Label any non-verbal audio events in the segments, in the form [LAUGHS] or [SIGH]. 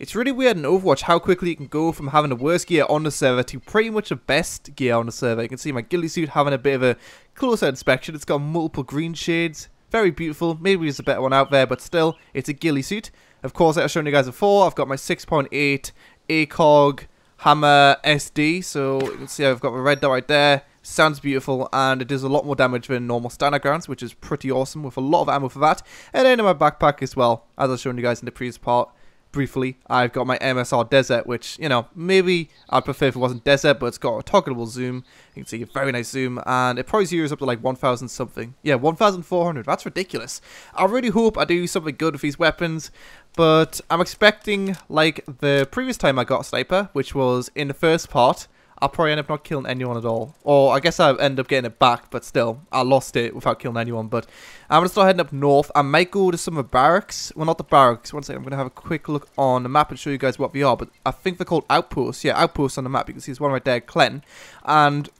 It's really weird in Overwatch how quickly you can go from having the worst gear on the server to pretty much the best gear on the server. You can see my ghillie suit having a bit of a closer inspection. It's got multiple green shades. Very beautiful. Maybe there's a better one out there, but still, it's a ghillie suit. Of course, I've shown you guys before. I've got my 6.8 ACOG Hammer SD. So you can see I've got the red dot right there. Sounds beautiful, and it does a lot more damage than normal standard grounds, which is pretty awesome with a lot of ammo for that. And then in my backpack as well, as I've shown you guys in the previous part, briefly, I've got my MSR Desert, which, you know, maybe I'd prefer if it wasn't Desert, but it's got a toggleable zoom. You can see a very nice zoom, and it probably zeroes up to like 1,000 something. Yeah, 1,400. That's ridiculous. I really hope I do something good with these weapons, but I'm expecting, like the previous time I got a Sniper, which was in the first part, I'll probably end up not killing anyone at all. Or I guess I end up getting it back, but still, I lost it without killing anyone. But I'm going to start heading up north. I might go to some of the barracks. Well, not the barracks. One second, I'm going to have a quick look on the map and show you guys what we are. But I think they're called outposts. Yeah, outposts on the map. You can see there's one right there, Klen. And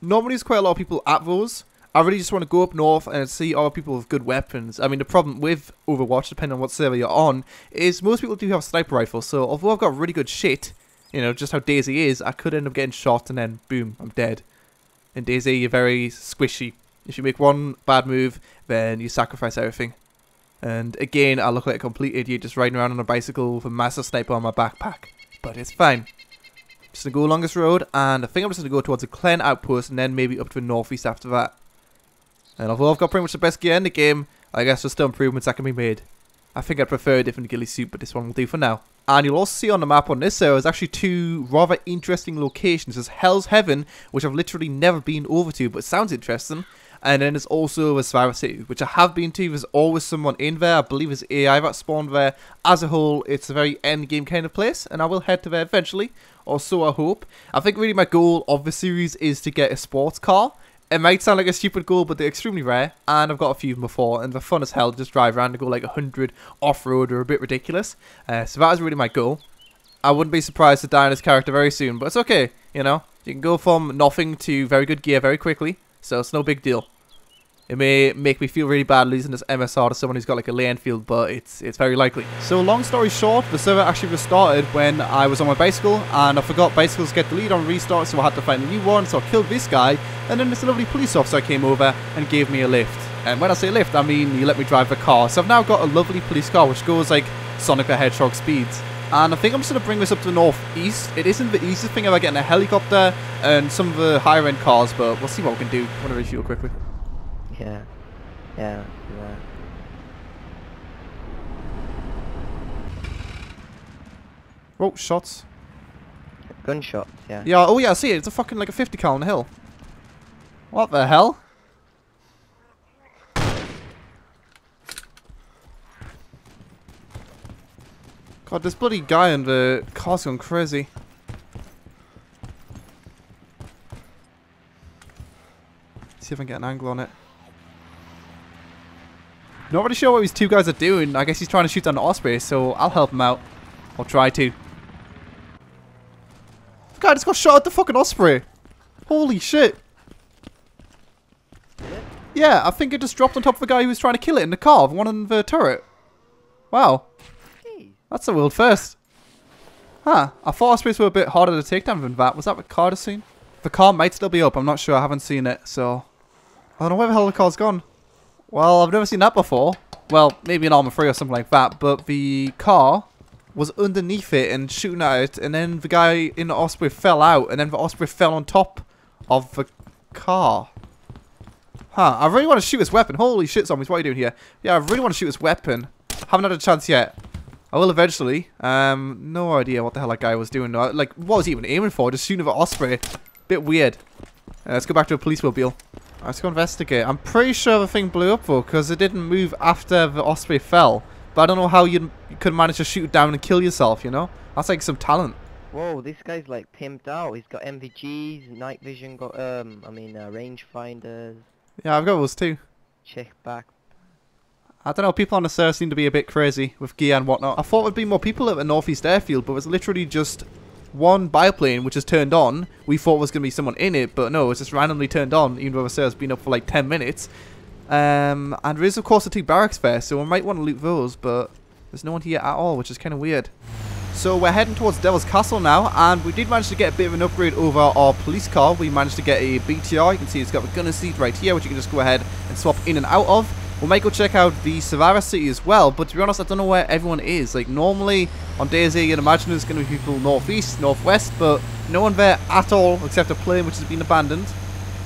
normally there's quite a lot of people at those. I really just want to go up north and see other people with good weapons. I mean, the problem with Overwatch, depending on what server you're on, is most people do have sniper rifles. So although I've got really good shit, you know, just how DayZ is, I could end up getting shot and then boom, I'm dead. In DayZ, you're very squishy. If you make one bad move, then you sacrifice everything. And again, I look like a complete idiot just riding around on a bicycle with a massive sniper on my backpack. But it's fine. Just gonna go along this road, and I think I'm just gonna go towards a Klen outpost, and then maybe up to the northeast after that. And although I've got pretty much the best gear in the game, I guess there's still improvements that can be made. I think I'd prefer a different ghillie suit, but this one will do for now. And you'll also see on the map on this area, there's actually two rather interesting locations. There's Hell's Heaven, which I've literally never been over to, but sounds interesting. And then there's also Vesvara City, which I have been to. There's always someone in there. I believe there's AI that spawned there. As a whole, it's a very end game kind of place, and I will head to there eventually, or so I hope. I think really my goal of the series is to get a sports car. It might sound like a stupid goal, but they're extremely rare, and I've got a few of them before, and they're fun as hell to just drive around and go like 100 off-road or a bit ridiculous. Uh, so that is really my goal. I wouldn't be surprised to die in this character very soon, but it's okay, you know? You can go from nothing to very good gear very quickly, so it's no big deal. It may make me feel really bad losing this MSR to someone who's got like a Lee Enfield, but it's it's very likely. So long story short, the server actually restarted when I was on my bicycle, and I forgot bicycles get deleted on restart, so I had to find a new one, so I killed this guy, and then this lovely police officer came over and gave me a lift. And when I say lift, I mean he let me drive the car. So I've now got a lovely police car which goes like Sonic the Hedgehog speeds. And I think I'm just going to bring this up to the northeast. It isn't the easiest thing ever getting a helicopter and some of the higher end cars, but we'll see what we can do. I want to refuel quickly. Yeah. Yeah, yeah. Oh, shots. Gunshots, yeah. Yeah, oh yeah, I see it. It's a fucking like a 50 cal on the hill. What the hell? God, this bloody guy in the car's gone crazy. See if I can get an angle on it. Not really sure what these two guys are doing. I guess he's trying to shoot down the Osprey, so I'll help him out. I'll try to. The guy just got shot at the fucking Osprey. Holy shit. Yeah, I think it just dropped on top of the guy who was trying to kill it in the car, the one in the turret. Wow. That's a world first. Huh. I thought Ospreys were a bit harder to take down than that. Was that the car scene? The car might still be up. I'm not sure. I haven't seen it, so... I don't know where the hell the car's gone. Well, I've never seen that before. Well, maybe an Arma 3 or something like that, but the car was underneath it and shooting at it, and then the guy in the Osprey fell out, and then the Osprey fell on top of the car. Huh, I really want to shoot his weapon. Holy shit, zombies, what are you doing here? Yeah, I really want to shoot his weapon. Haven't had a chance yet. I will eventually. Um, no idea what the hell that guy was doing. Like, what was he even aiming for? Just shooting at Osprey. Bit weird. Uh, let's go back to a police mobile. Let's go investigate. I'm pretty sure the thing blew up though, because it didn't move after the Osprey fell. But I don't know how you, could manage to shoot it down and kill yourself, you know? That's like some talent. Whoa, this guy's like pimped out. He's got NVGs, night vision, got um, I mean, uh, rangefinders. Yeah, I've got those too. Check back. I don't know, people on the server seem to be a bit crazy with gear and whatnot. I thought there'd be more people at the Northeast Airfield, but it's literally just one biplane which is turned on. We thought was going to be someone in it, but no, it's just randomly turned on, even though the server's been up for like 10 minutes. Um, and there is, of course, the two barracks there, so we might want to loot those, but there's no one here at all, which is kind of weird. So we're heading towards Devil's Castle now, and we did manage to get a bit of an upgrade over our police car. We managed to get a BTR. You can see it's got a gunner seat right here, which you can just go ahead and swap in and out of. We might go check out the Survivor city as well, but to be honest, I don't know where everyone is. Like, normally on DayZ, you'd imagine there's going to be people northeast, northwest, but no one there at all except a plane which has been abandoned.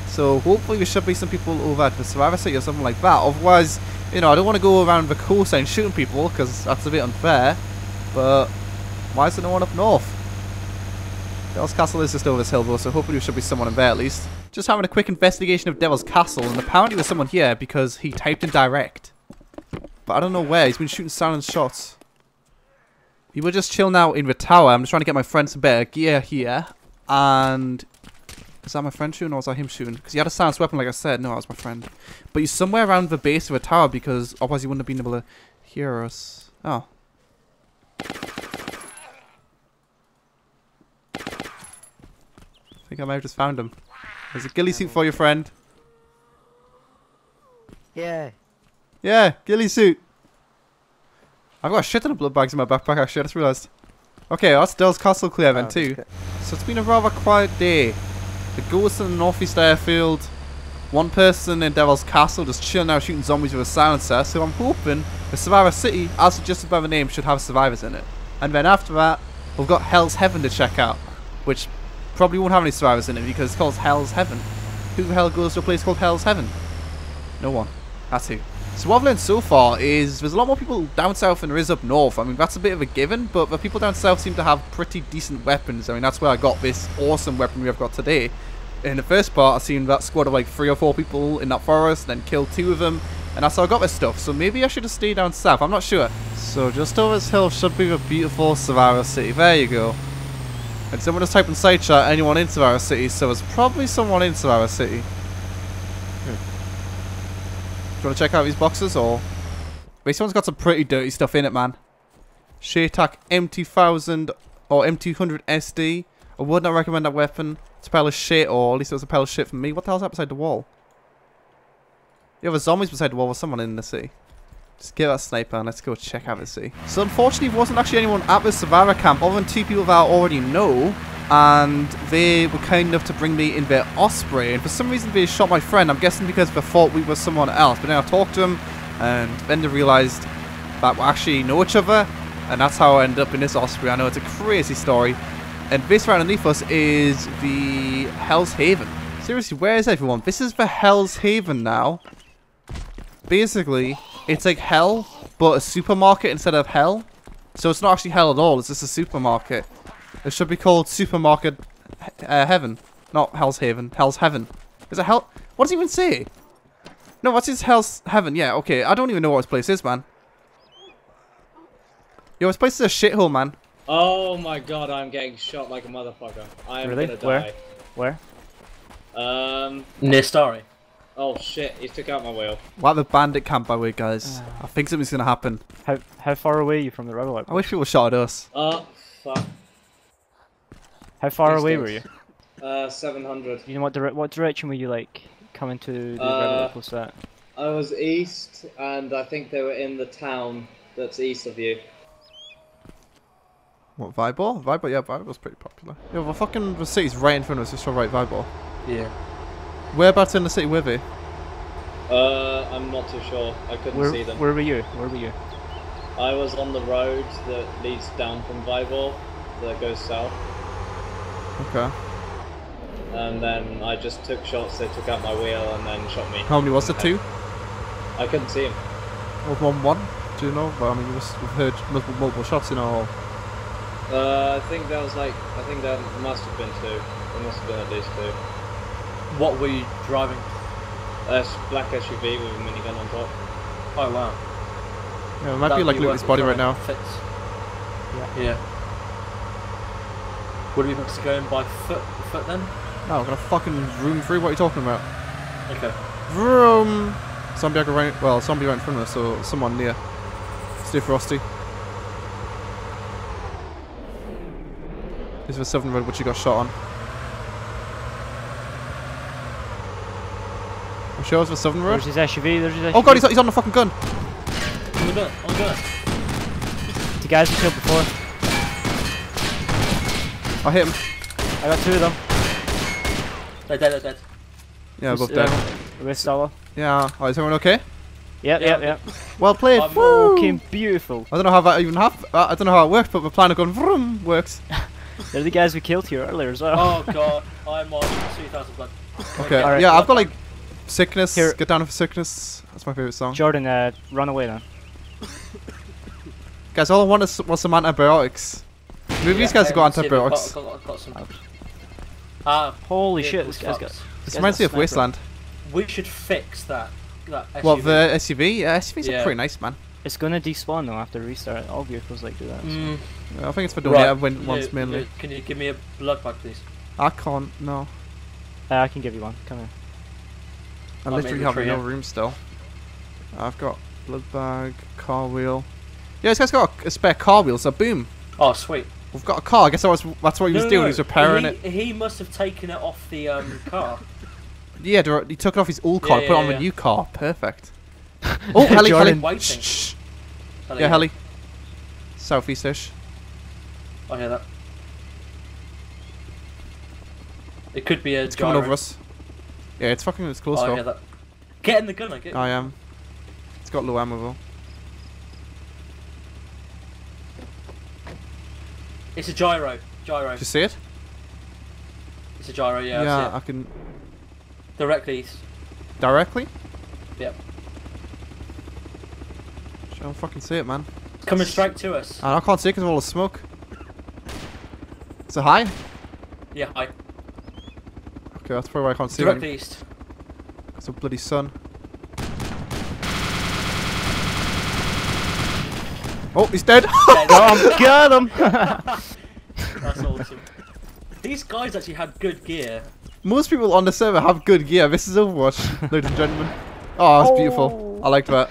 So hopefully there should be some people over at the Survivor city or something like that. Otherwise, you know, I don't want to go around the coastline shooting people because that's a bit unfair. But why is there no one up north? Devil's Castle is just over this hill though, so hopefully there should be someone in there at least. Just having a quick investigation of Devil's Castle, and apparently there's someone here because he typed in direct. But I don't know where, he's been shooting silent shots. We were just chilling out in the tower, I'm just trying to get my friend some better gear here. And... Is that my friend shooting or was that him shooting? Because he had a silenced weapon like I said. No, that was my friend. But he's somewhere around the base of a tower because otherwise he wouldn't have been able to hear us. Oh. Think I might have just found him. There's a ghillie suit for your friend. Yeah. Yeah, ghillie suit. I've got a shit ton of blood bags in my backpack actually, I just realised. Okay, that's Devil's Castle clear then Oh, too. So it's been a rather quiet day. The ghost in the northeast airfield. One person in Devil's Castle just chilling out shooting zombies with a silencer. So I'm hoping the Survivor City, as suggested by the name, should have survivors in it. And then after that, we've got Hell's Heaven to check out. Which probably won't have any survivors in it because it's called Hell's Heaven. Who the hell goes to a place called Hell's Heaven? No one. That's who. So what I've learned so far is there's a lot more people down south than there is up north. I mean, that's a bit of a given, but the people down south seem to have pretty decent weapons. I mean, that's where I got this awesome weaponry I've got today. In the first part, I seen that squad of like three or four people in that forest, then killed two of them, and that's how I got this stuff. So maybe I should have stayed down south. I'm not sure. So just over this hill should be the beautiful Survivor City. There you go. And someone just typed in side chat anyone in Survivor City, so there's probably someone in Survivor City. Do you want to check out these boxes or? This one's got some pretty dirty stuff in it, man. CheyTac M2000 or M200 SD. I would not recommend that weapon. It's a pile of shit, or at least it was a pile of shit for me. What the hell's that beside the wall? You have a zombies beside the wall with someone in the sea. Just get that sniper and let's go check sea. So unfortunately, there wasn't actually anyone at the Survivor camp other than two people that I already know. And they were kind enough to bring me in their Osprey. And for some reason, they shot my friend. I'm guessing because they thought we were someone else. But then I talked to them, and then they realised that we actually know each other. And that's how I ended up in this Osprey. I know it's a crazy story. And this right underneath us is the Hell's Haven. Seriously, where is everyone? This is the Hell's Haven now. Basically, it's like hell, but a supermarket instead of hell. So it's not actually hell at all, it's just a supermarket. It should be called Supermarket he- uh, Heaven. Not Hell's Haven, Hell's Heaven. Is it hell? What does it even say? No, what's his Hell's Heaven? Yeah, okay, I don't even know what this place is, man. Yo, this place is a shithole, man. Oh my god, I'm getting shot like a motherfucker. I am Really? gonna Where? die. Where? Um. Near Stary. Oh shit, he took out my wheel. We're at the bandit camp, by the way, guys. I think something's gonna happen. How how far away are you from the rebel I outpost? wish people shot at us. Oh, fuck. How far These away days. were you? Uh, 700. You know what dire- what direction were you like coming to the rebel Uh, outpost at? I was east, and I think they were in the town that's east of you. What, Vybor? Vybor? Yeah, Vybor's pretty popular. Yo, the fucking the city's right in front of us, just to right Vybor. Yeah. Whereabouts in the city were they? Uh, I'm not too sure. I couldn't Where see them. where were you? Where were you? I was on the road that leads down from Vybor, that goes south, Okay. and then I just took shots. They took out my wheel and then shot me. How many was it? Two? I couldn't see him. Or one? One? Do you know? Well, I mean, you must have heard multiple, multiple shots, in know. Uh, I think that was like, I think that must have been two. There must have been at least two. What were you driving? A s- black SUV with a minigun on top. Oh wow. Yeah, it might That be like you Luke's body right now. Fits. Yeah. Yeah. Would we be able to go in by foot foot then? No, I'm gonna fucking room through. What are you talking about? Okay. Vroom! Zombie I right, well, zombie right in front of us, so someone near. Stay frosty. This is the Southern Road which you got shot on. I'm sure it was the Southern Road. There's his SUV. There's his SUV. Oh god, he's, he's on the fucking gun! On the gun. On the gun. The guys we killed before. I hit him. I got two of them. They're dead, they're dead. Yeah, Just, both dead. With Stella. Yeah. Oh, is everyone okay? Yep, Yeah. yep, yep. Well played. I'm Woo! Fucking beautiful. I don't know how that even happened. Uh, I don't know how it worked, but the plan of going vroom works. [LAUGHS] They're the guys we killed here earlier as well. Oh god, I'm on 2,000 blood. Okay. Alright. yeah, I've got like sickness. Here. Get down for sickness. That's my favorite song. Jordan, uh, run away then. Guys, all I want is was some antibiotics. Maybe these guys have got let's see if antibiotics. Got, got, got some. Ah, Holy yeah, shit, we're this guy's got. This reminds me of. Wasteland. We should fix that. that SUV. What the SUV? Yeah, SUVs Yeah. are pretty nice, man. It's gonna despawn though after restart. All vehicles like do that. so- Mm, Yeah, I think it's for doing right. it when, once Yeah, mainly. yeah, Can you give me a blood bag, please? I can't. No, Uh, I can give you one. Come here. I I'm literally have no room still. I've got blood bag, car wheel. Yeah, this guy's got a spare car wheel, so boom. Oh, sweet. We've got a car. I guess that was, that's what he was No, no, doing. no. He was repairing he, it. He must have taken it off the um, [LAUGHS] car. Yeah, dir- he took it off his old car, Yeah, put it yeah, on the yeah. new car. Perfect. [LAUGHS] Oh, heli, heli. Jordan. Waiting. Shh, shh. Heli, Yeah, heli. Southeast-ish. I hear that. It could be a It's coming over us. Yeah, it's fucking, it's close Oh, I hear that. Get in the gun, I get. I am. It's got low ammo though. It's a gyro. Gyro. Did you see it? It's a gyro. Yeah. I yeah, see I can Directly east. directly. Yep. I don't fucking see it, man. It's coming straight to us. And I can't see it because of all the smoke. It high? Yeah. I. Okay, that's probably why I can't see it. Directly east. It's a bloody sun. Oh, he's dead. [LAUGHS] Dead. Got him! [LAUGHS] That's [LAUGHS] awesome. These guys actually had good gear. Most people on the server have good gear. This is Overwatch, ladies and gentlemen. Ah, oh, that's beautiful. I like that.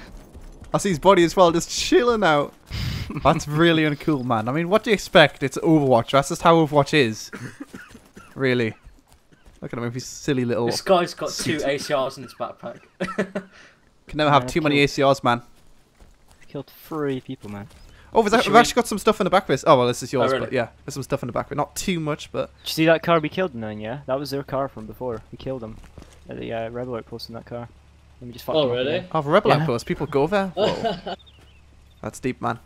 I see his body as well, just chilling out. That's really uncool, man. I mean, what do you expect? It's Overwatch. That's just how Overwatch is. really. Look at him with his silly little. This guy's got two. ACRs in his backpack. [LAUGHS] Can never have Yeah, too many. ACRs, man. Killed three people, man. Oh, we've we've we- actually got some stuff in the back of this. Oh, well, this is yours, really? but yeah, there's some stuff in the back of it. Not too much, but Did you see that car we killed them in? Yeah, that was their car from before. We killed them at the uh, rebel outpost in that car. Let me just fuck Oh, them up really? again. Oh, for Rebel Yeah. Outpost, people go there? [LAUGHS] Whoa. That's deep, man.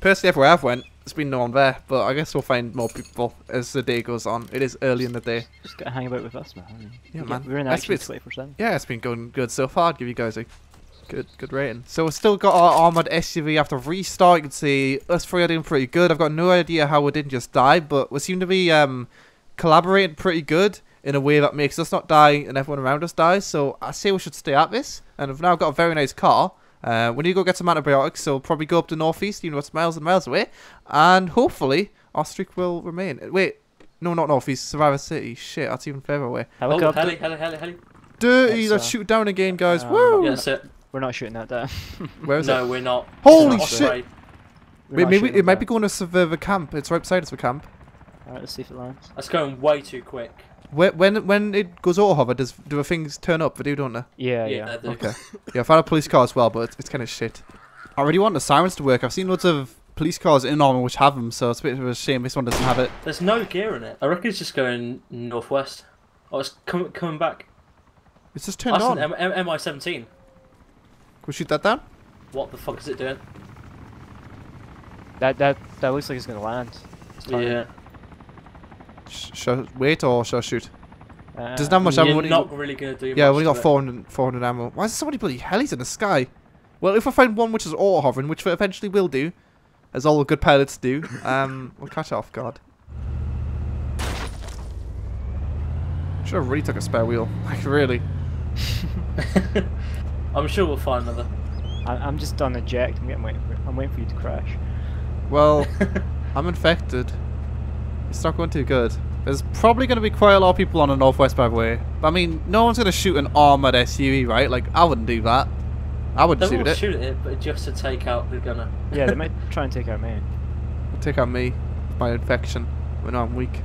Personally, everywhere I've went, there's been no one there, but I guess we'll find more people as the day goes on. It is early in the day. Just gotta hang about with us, man. Yeah, man. We're in action bit- 24 7. Yeah, it's been going good so far. I'd give you guys a good good rating. So we've still got our armoured SUV after restart. You can see us three are doing pretty good. I've got no idea how we didn't just die, but we seem to be um, collaborating pretty good in a way that makes us not die and everyone around us dies. So I say we should stay at this. And we've now got a very nice car. Uh, we need to go get some antibiotics, so we'll probably go up to northeast, you know, it's miles and miles away. And hopefully our streak will remain. Wait, no, not northeast, Survivor City. Shit, that's even further away. Oh, Helicopter. heli, heli, heli, heli. Dirty, let's uh, shoot down again, guys. um, Woo! Yeah, that's it. We're not shooting that down. [LAUGHS] Where is no, it? we're not. Holy It's shit. Osprey. We're Wait, maybe shooting it might be going to the, the camp. It's right beside us, the camp. Alright, let's see if it lands. That's going way too quick. When when when it goes auto hover, does do the things turn up? They do, don't they? Yeah, Yeah, yeah. they do. Okay. yeah, I've had a police car as well, but it's, it's kind of shit. I really want the sirens to work. I've seen loads of police cars in Arma which have them, so it's a bit of a shame this one doesn't have it. There's no gear in it. I reckon it's just going northwest. Oh, it's com- coming back. It's just turned That's on. an M- M- MI-17. Can we shoot that down? What the fuck is it doing? That that that looks like it's gonna land. It's. Yeah. Sh- shall wait or shall I shoot? Uh, Doesn't have much ammo. You're what do not really going to do Yeah, we only got it. 400, 400 ammo. Why is there so many bloody helis in the sky? Well, if I find one which is auto hovering, which we eventually will do, as all good pilots do, um, [LAUGHS] we'll catch it off guard. Should have really took a spare wheel. [LAUGHS] Like, really. [LAUGHS] I'm sure we'll find another. I, I'm just on eject. I'm getting waiting for. I'm waiting for you to crash. Well, I'm infected. It's not going too good. There's probably going to be quite a lot of people on the northwest, by the way. But I mean, no one's going to shoot an armored SUV, right? Like, I wouldn't do that. I would They shoot will it. shoot it, but just to take out the gunner. Yeah, they [LAUGHS] might try and take our main. Take out me, with my infection, when I'm weak.